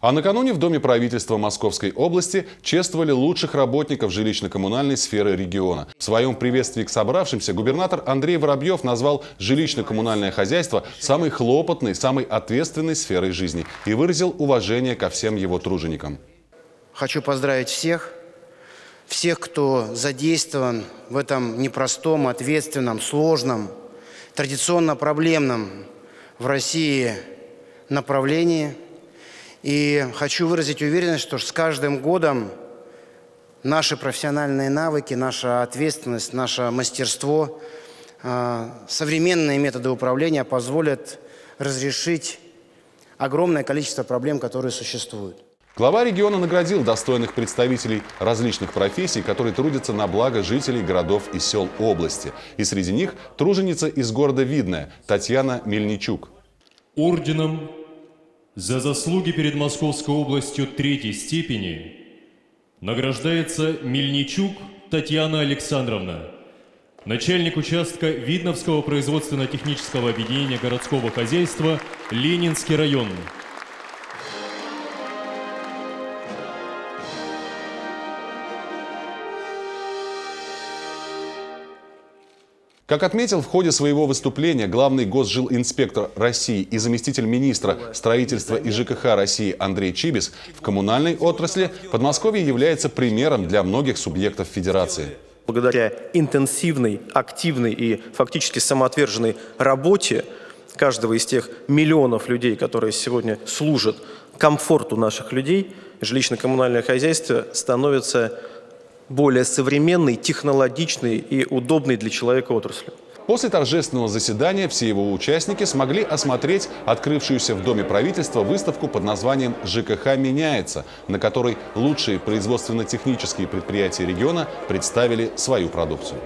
А накануне в Доме правительства Московской области чествовали лучших работников жилищно-коммунальной сферы региона. В своем приветствии к собравшимся губернатор Андрей Воробьев назвал жилищно-коммунальное хозяйство самой хлопотной, самой ответственной сферой жизни и выразил уважение ко всем его труженикам. Хочу поздравить всех, всех, кто задействован в этом непростом, ответственном, сложном, традиционно проблемном в России направлении – и хочу выразить уверенность, что с каждым годом наши профессиональные навыки, наша ответственность, наше мастерство, а, современные методы управления позволят разрешить огромное количество проблем, которые существуют. Глава региона наградил достойных представителей различных профессий, которые трудятся на благо жителей городов и сел области. И среди них труженица из города Видное Татьяна Мельничук. Орденом за заслуги перед Московской областью третьей степени награждается Мельничук Татьяна Александровна, начальник участка Видновского производственно-технического объединения городского хозяйства Ленинский район. Как отметил в ходе своего выступления главный госжилинспектор России и заместитель министра строительства и ЖКХ России Андрей Чибис, в коммунальной отрасли Подмосковье является примером для многих субъектов федерации. Благодаря интенсивной, активной и фактически самоотверженной работе каждого из тех миллионов людей, которые сегодня служат комфорту наших людей, жилищно-коммунальное хозяйство становится более современной, технологичной и удобной для человека отрасли. После торжественного заседания все его участники смогли осмотреть открывшуюся в Доме правительства выставку под названием «ЖКХ меняется», на которой лучшие производственно-технические предприятия региона представили свою продукцию.